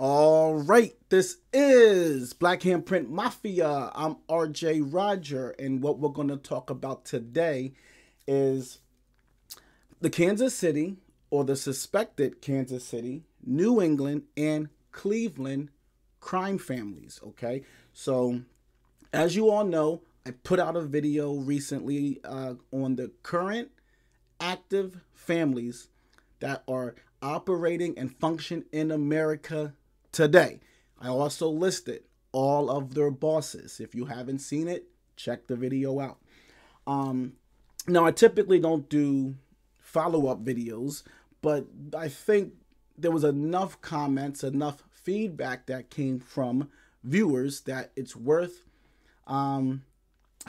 All right, this is Black Handprint Mafia. I'm RJ Roger, and what we're going to talk about today is the Kansas City or the suspected Kansas City, New England, and Cleveland crime families. Okay, so as you all know, I put out a video recently uh, on the current active families that are operating and function in America today. I also listed all of their bosses. If you haven't seen it, check the video out. Um, now, I typically don't do follow up videos, but I think there was enough comments, enough feedback that came from viewers that it's worth um,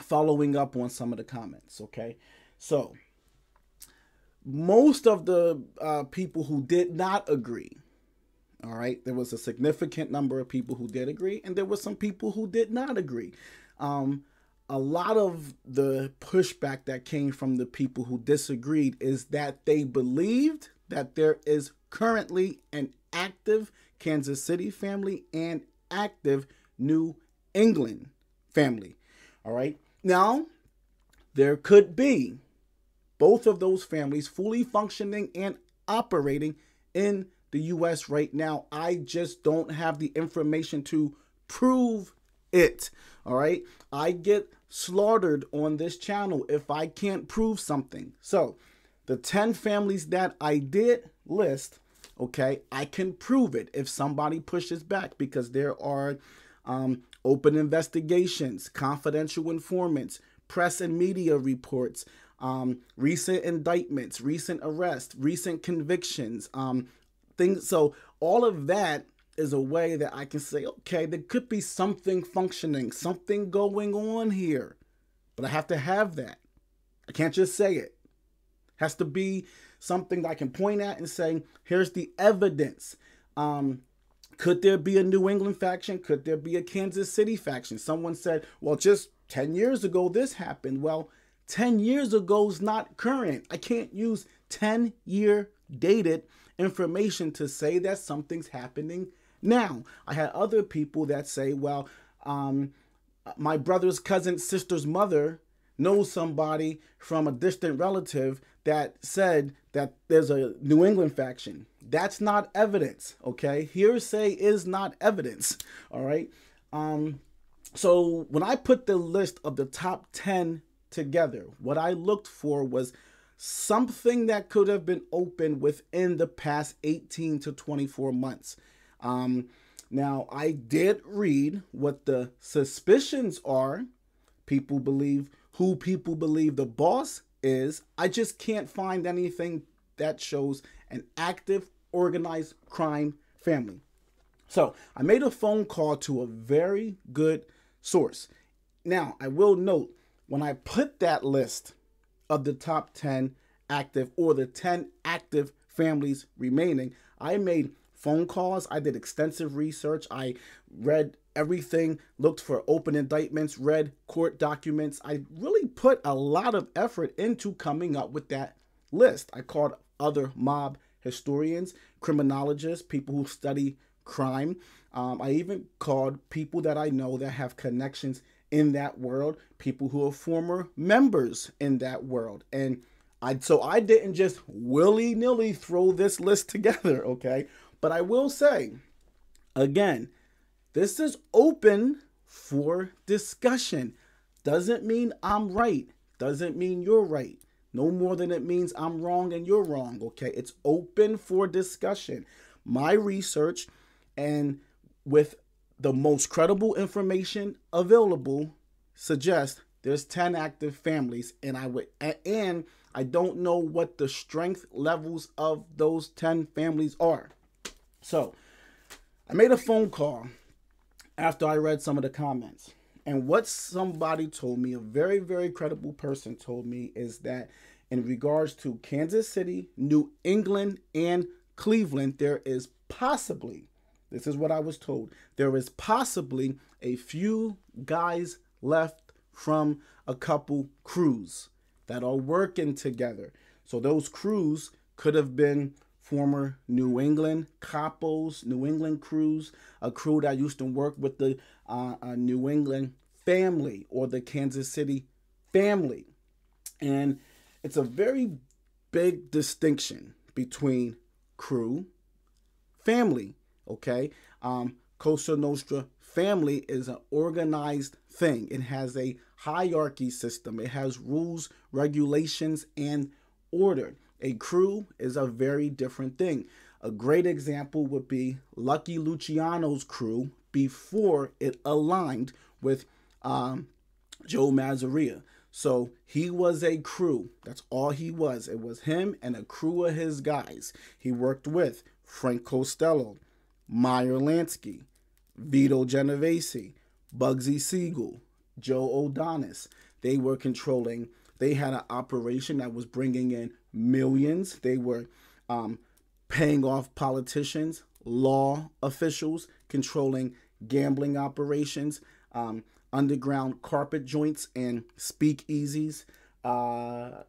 following up on some of the comments. Okay, so most of the uh, people who did not agree all right. There was a significant number of people who did agree, and there were some people who did not agree. Um, a lot of the pushback that came from the people who disagreed is that they believed that there is currently an active Kansas City family and active New England family. All right. Now, there could be both of those families fully functioning and operating in the US right now. I just don't have the information to prove it. All right. I get slaughtered on this channel if I can't prove something. So, the 10 families that I did list, okay, I can prove it if somebody pushes back because there are um, open investigations, confidential informants, press and media reports, um, recent indictments, recent arrests, recent convictions, um, things. So all of that is a way that I can say, okay, there could be something functioning, something going on here, but I have to have that. I can't just say it. it has to be something that I can point at and say, here's the evidence. Um, could there be a New England faction? Could there be a Kansas City faction? Someone said, well, just 10 years ago this happened. Well, 10 years ago is not current. I can't use 10 year dated information to say that something's happening now. I had other people that say, well, um, my brother's cousin's sister's mother knows somebody from a distant relative that said that there's a New England faction. That's not evidence, okay? Hearsay is not evidence, all right? Um, so when I put the list of the top 10 together, what I looked for was something that could have been opened within the past 18 to 24 months. Um, now, I did read what the suspicions are. People believe who people believe the boss is. I just can't find anything that shows an active, organized crime family. So I made a phone call to a very good source. Now, I will note when I put that list of the top 10 active or the 10 active families remaining. I made phone calls, I did extensive research, I read everything, looked for open indictments, read court documents. I really put a lot of effort into coming up with that list. I called other mob historians, criminologists, people who study crime. Um, I even called people that I know that have connections in that world, people who are former members in that world. And I so I didn't just willy nilly throw this list together, okay? But I will say, again, this is open for discussion. Doesn't mean I'm right. Doesn't mean you're right. No more than it means I'm wrong and you're wrong, okay? It's open for discussion. My research and with the most credible information available suggests there's 10 active families and I would and I don't know what the strength levels of those 10 families are. So, I made a phone call after I read some of the comments. And what somebody told me, a very, very credible person told me, is that in regards to Kansas City, New England, and Cleveland, there is possibly, this is what I was told, there is possibly a few guys left from a couple crews that are working together. So those crews could have been former New England Capos, New England crews, a crew that used to work with the uh, uh, New England family or the Kansas City family. And it's a very big distinction between crew, family, okay? Um, Cosa Nostra family is an organized thing. It has a hierarchy system. It has rules, regulations, and order. A crew is a very different thing. A great example would be Lucky Luciano's crew before it aligned with um, Joe Masseria. So he was a crew. That's all he was. It was him and a crew of his guys. He worked with Frank Costello, Meyer Lansky, Vito Genovese, Bugsy Siegel, Joe Adonis. They were controlling, they had an operation that was bringing in millions. They were um, paying off politicians, law officials, controlling gambling operations, um, underground carpet joints, and speakeasies. Uh,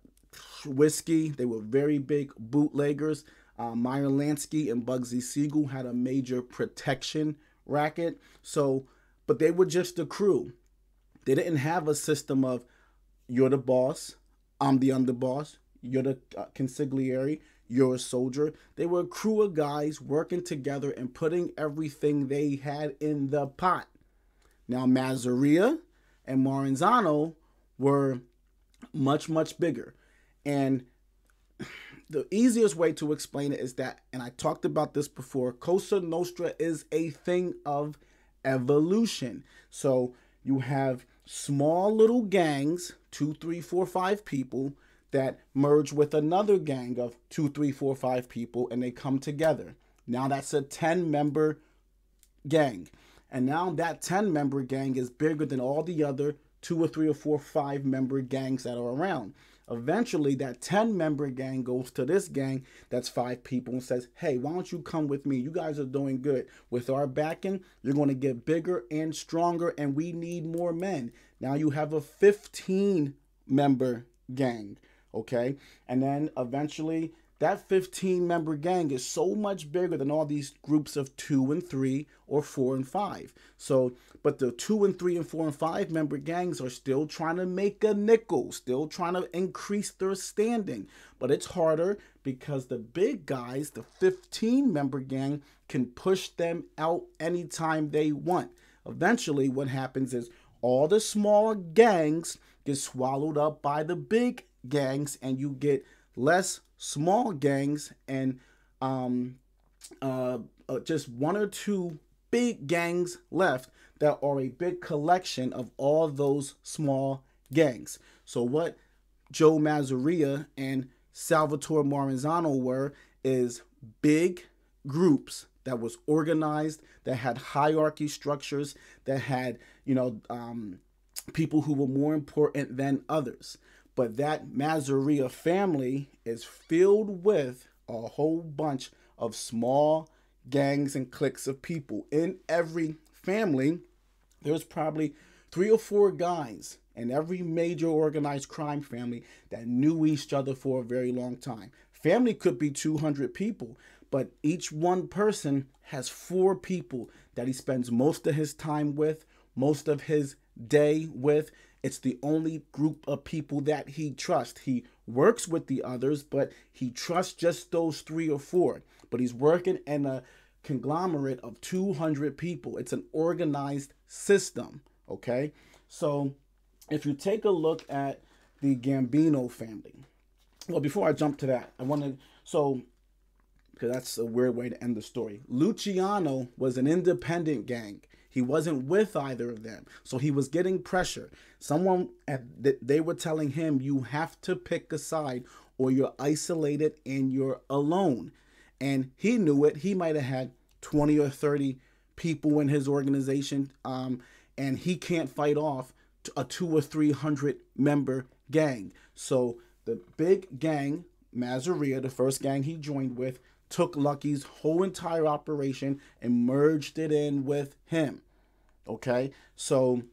whiskey, they were very big bootleggers. Uh, Meyer Lansky and Bugsy Siegel had a major protection racket. So, but they were just a crew. They didn't have a system of you're the boss, I'm the underboss, you're the uh, consigliere, you're a soldier. They were a crew of guys working together and putting everything they had in the pot. Now, Masseria and Maranzano were much, much bigger. And the easiest way to explain it is that, and I talked about this before, Cosa Nostra is a thing of evolution. So you have small little gangs, two, three, four, five people, that merge with another gang of two, three, four, five people, and they come together. Now that's a 10 member gang. And now that 10 member gang is bigger than all the other two or three or four, five member gangs that are around. Eventually, that 10 member gang goes to this gang that's five people and says, Hey, why don't you come with me? You guys are doing good. With our backing, you're going to get bigger and stronger, and we need more men. Now you have a 15 member gang, okay? And then eventually, that 15 member gang is so much bigger than all these groups of two and three or four and five. So, but the two and three and four and five member gangs are still trying to make a nickel, still trying to increase their standing. But it's harder because the big guys, the 15 member gang, can push them out anytime they want. Eventually, what happens is all the small gangs get swallowed up by the big gangs, and you get less small gangs and um, uh, uh, just one or two big gangs left that are a big collection of all those small gangs. So what Joe Masseria and Salvatore Maranzano were is big groups that was organized, that had hierarchy structures, that had, you know, um, people who were more important than others. But that Masseria family is filled with a whole bunch of small gangs and cliques of people. In every family, there's probably three or four guys in every major organized crime family that knew each other for a very long time. Family could be 200 people, but each one person has four people that he spends most of his time with, most of his day with. It's the only group of people that he trusts. He works with the others, but he trusts just those three or four. But he's working in a conglomerate of 200 people. It's an organized system, okay? So if you take a look at the Gambino family, well, before I jump to that, I want to, so, because that's a weird way to end the story. Luciano was an independent gang. He wasn't with either of them. So he was getting pressure. Someone, they were telling him, you have to pick a side or you're isolated and you're alone. And he knew it. He might have had 20 or 30 people in his organization. Um, and he can't fight off a two or 300 member gang. So the big gang, Masseria, the first gang he joined with, took Lucky's whole entire operation and merged it in with him. Okay? So,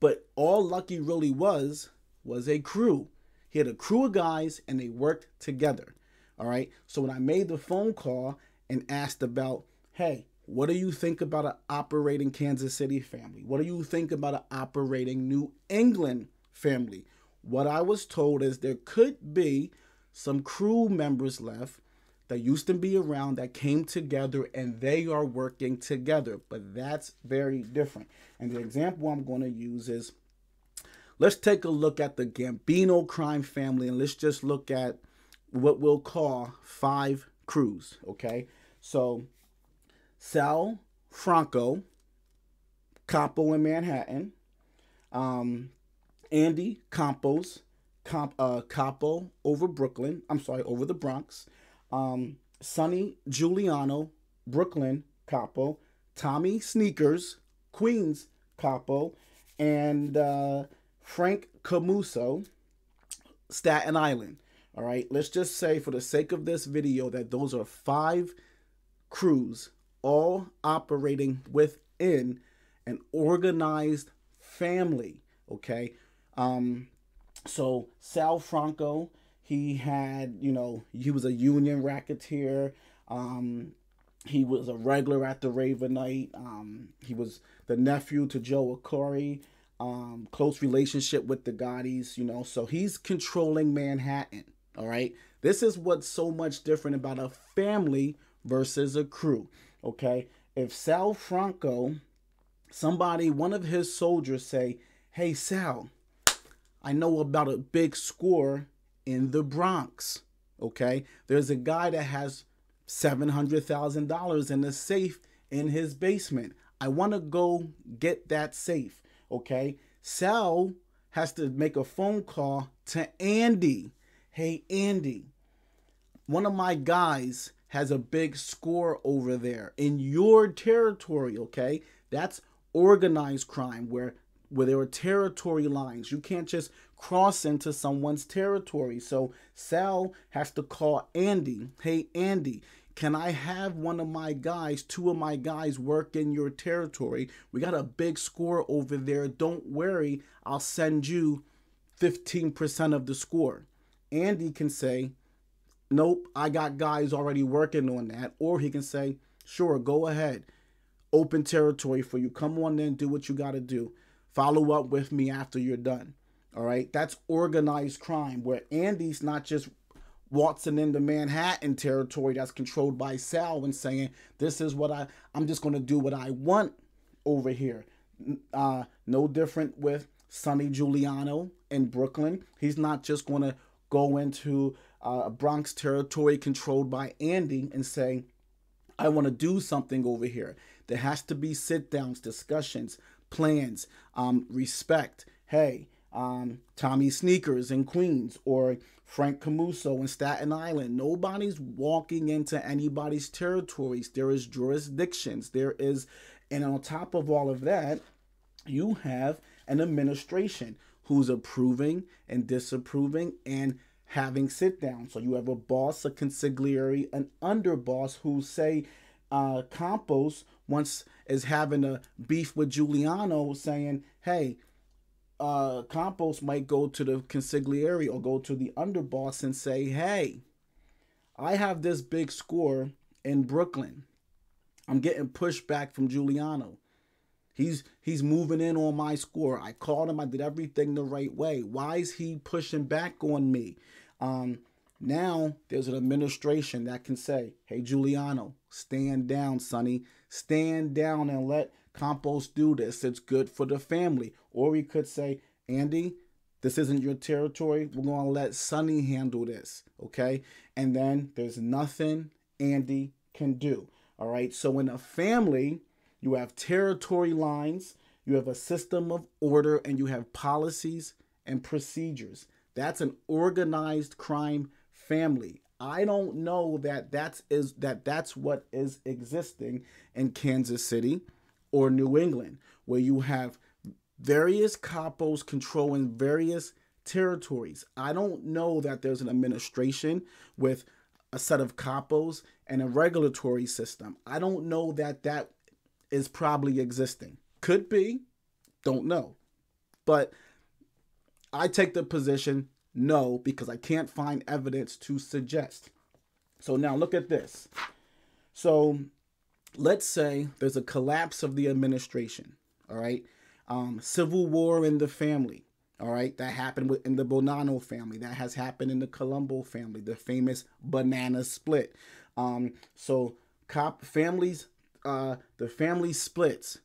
but all Lucky really was was a crew. He had a crew of guys and they worked together. All right. So when I made the phone call and asked about, hey, what do you think about an operating Kansas City family? What do you think about an operating New England family? What I was told is there could be some crew members left that used to be around that came together and they are working together, but that's very different. And the example I'm going to use is let's take a look at the Gambino crime family and let's just look at what we'll call five crews, okay? So Sal Franco, Capo in Manhattan, um, Andy Campos, Comp, uh, Capo over Brooklyn. I'm sorry, over the Bronx. Um, Sonny Juliano, Brooklyn Capo. Tommy Sneakers, Queens Capo, and uh, Frank Camuso, Staten Island. All right, let's just say for the sake of this video that those are five crews all operating within an organized family. Okay. Um, so Sal Franco, he had, you know, he was a union racketeer. Um, he was a regular at the Ravenite. Um, he was the nephew to Joe Arcuri. Um, close relationship with the Gottis, you know. So he's controlling Manhattan. All right. This is what's so much different about a family versus a crew. Okay. If Sal Franco, somebody, one of his soldiers say, Hey, Sal, I know about a big score in the Bronx. Okay. There's a guy that has $700,000 in a safe in his basement. I want to go get that safe. Okay. Sal has to make a phone call to Andy. Hey, Andy, one of my guys has a big score over there in your territory, okay? That's organized crime where where there are territory lines. You can't just cross into someone's territory. So Sal has to call Andy. Hey Andy, can I have one of my guys, two of my guys work in your territory? We got a big score over there. Don't worry, I'll send you 15% of the score. Andy can say, nope, I got guys already working on that. Or he can say, sure, go ahead. Open territory for you. Come on in, do what you got to do. Follow up with me after you're done. All right. That's organized crime where Andy's not just waltzing into Manhattan territory that's controlled by Sal and saying, this is what I, I'm just going to do what I want over here. Uh, no different with Sonny Juliano in Brooklyn. He's not just going to go into uh, Bronx territory controlled by Andy and say, I want to do something over here. There has to be sit downs, discussions, plans, um, respect. Hey, um, Tommy Sneakers in Queens or Frank Camuso in Staten Island. Nobody's walking into anybody's territories. There is jurisdictions. There is, and on top of all of that, you have an administration who's approving and disapproving and having sit down. So you have a boss, a consigliere, an underboss who say uh, Campos once is having a beef with Juliano, saying, "Hey, uh, Campos might go to the consigliere or go to the underboss and say, "Hey, I have this big score in Brooklyn. I'm getting pushback from Juliano. He's he's moving in on my score. I called him. I did everything the right way. Why is he pushing back on me? Um, now there's an administration that can say, "Hey, Juliano, stand down, Sonny. Stand down and let Campos do this. It's good for the family." Or he could say, "Andy, this isn't your territory. We're going to let Sonny handle this." Okay? And then there's nothing Andy can do. All right? So in a family, you have territory lines, you have a system of order, and you have policies and procedures. That's an organized crime family. I don't know that that's is that that's what is existing in Kansas City or New England, where you have various capos controlling various territories. I don't know that there's an administration with a set of capos and a regulatory system. I don't know that that is probably existing. Could be, don't know. But I take the position no because I can't find evidence to suggest. So now look at this. So let's say there's a collapse of the administration. All right. Um, civil war in the family. All right. That happened with in the Bonanno family. That has happened in the Colombo family, the famous banana split. Um, so cop families, uh, the family splits.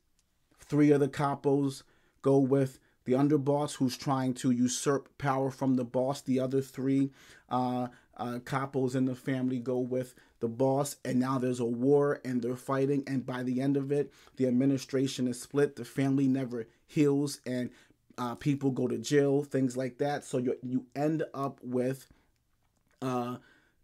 Three of the capos go with the underboss who's trying to usurp power from the boss. The other three uh, uh, capos in the family go with the boss, and now there's a war and they're fighting. And by the end of it, the administration is split. The family never heals, and uh, people go to jail, things like that. So you you end up with uh,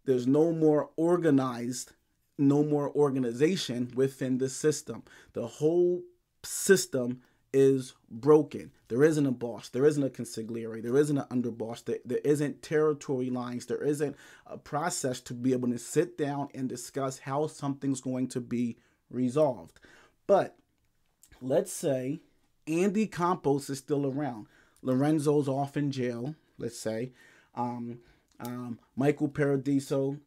there's no more organized, no more organization within the system. The whole system is broken. There isn't a boss. There isn't a consigliere. There isn't an underboss. There, there isn't territory lines. There isn't a process to be able to sit down and discuss how something's going to be resolved. But let's say Andy Campos is still around. Lorenzo's off in jail, let's say. Um, um, Michael Paradiso,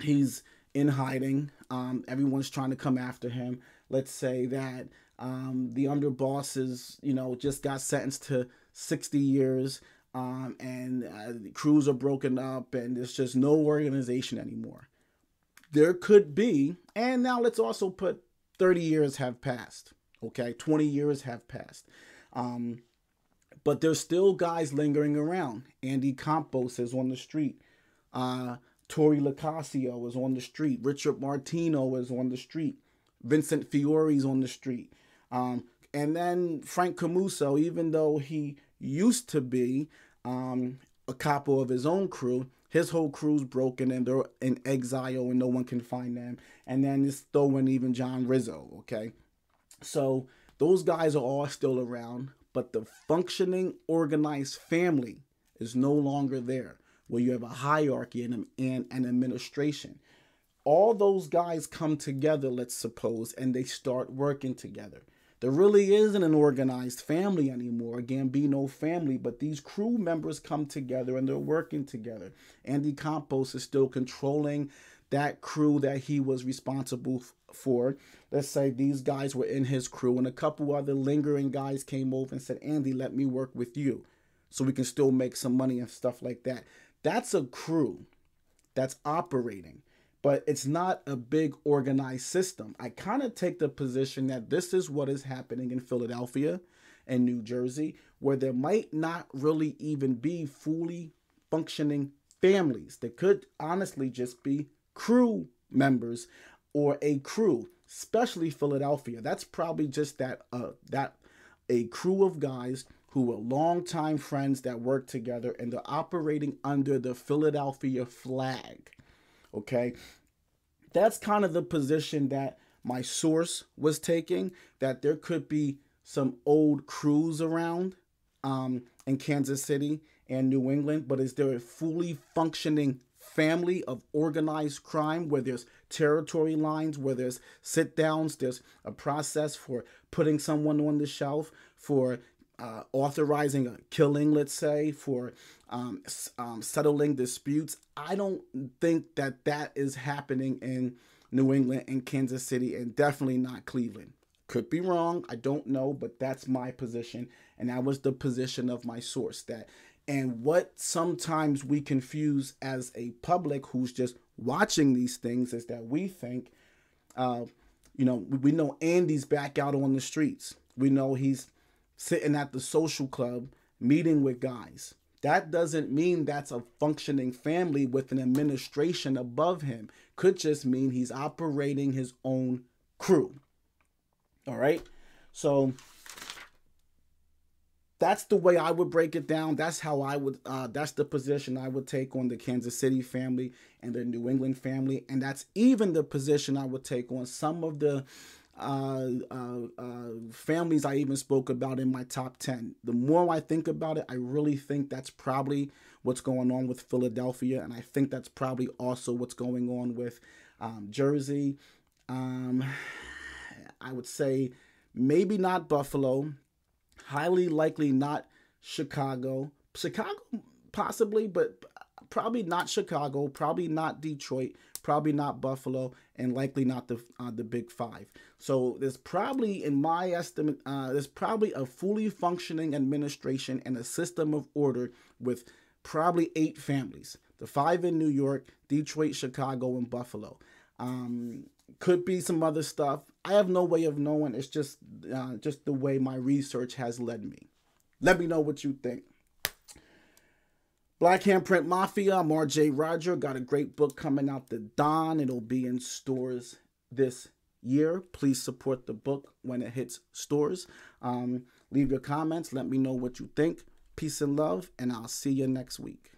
he's in hiding. Um, everyone's trying to come after him. Let's say that um, the underbosses, you know, just got sentenced to 60 years, um, and uh, crews are broken up, and there's just no organization anymore. There could be, and now let's also put 30 years have passed. Okay, 20 years have passed. Um, but there's still guys lingering around. Andy Campos is on the street. Uh, Torey Locascio is on the street. Richard Martino is on the street. Vincent Fiore is on the street. Um, and then Frank Camuso, even though he used to be um, a capo of his own crew, his whole crew's broken and they're in exile and no one can find them. And then it's throwing even John Rizzo, okay? So those guys are all still around, but the functioning, organized family is no longer there, where you have a hierarchy and an administration. All those guys come together, let's suppose, and they start working together. There really isn't an organized family anymore, Gambino family, but these crew members come together and they're working together. Andy Campos is still controlling that crew that he was responsible for. Let's say these guys were in his crew and a couple other lingering guys came over and said, Andy, let me work with you so we can still make some money and stuff like that. That's a crew that's operating but it's not a big organized system. I kind of take the position that this is what is happening in Philadelphia and New Jersey, where there might not really even be fully functioning families. There could honestly just be crew members or a crew, especially Philadelphia. That's probably just that uh that a crew of guys who were longtime friends that work together and they're operating under the Philadelphia flag Okay. That's kind of the position that my source was taking, that there could be some old crews around um, in Kansas City and New England, but is there a fully functioning family of organized crime where there's territory lines, where there's sit downs, there's a process for putting someone on the shelf, for uh, authorizing a killing, let's say, for um, um, settling disputes. I don't think that that is happening in New England and Kansas City, and definitely not Cleveland. Could be wrong. I don't know, but that's my position, and that was the position of my source. That and what sometimes we confuse as a public who's just watching these things is that we think, uh, you know, we know Andy's back out on the streets. We know he's sitting at the social club meeting with guys. That doesn't mean that's a functioning family with an administration above him. Could just mean he's operating his own crew. All right. So that's the way I would break it down. That's how I would, uh, that's the position I would take on the Kansas City family and the New England family. And that's even the position I would take on some of the uh, uh, uh, families I even spoke about in my top 10. The more I think about it, I really think that's probably what's going on with Philadelphia. And I think that's probably also what's going on with um, Jersey. Um, I would say maybe not Buffalo, highly likely not Chicago. Chicago, possibly, but probably not Chicago, probably not Detroit, probably not Buffalo, and likely not the uh, the Big Five. So there's probably, in my estimate, uh, there's probably a fully functioning administration and a system of order with probably eight families: the five in New York, Detroit, Chicago, and Buffalo. Um, could be some other stuff. I have no way of knowing. It's just uh, just the way my research has led me. Let me know what you think. Black Handprint Mafia, I'm RJ Roger. Got a great book coming out, The Don. It'll be in stores this year. Please support the book when it hits stores. Um, leave your comments. Let me know what you think. Peace and love, and I'll see you next week.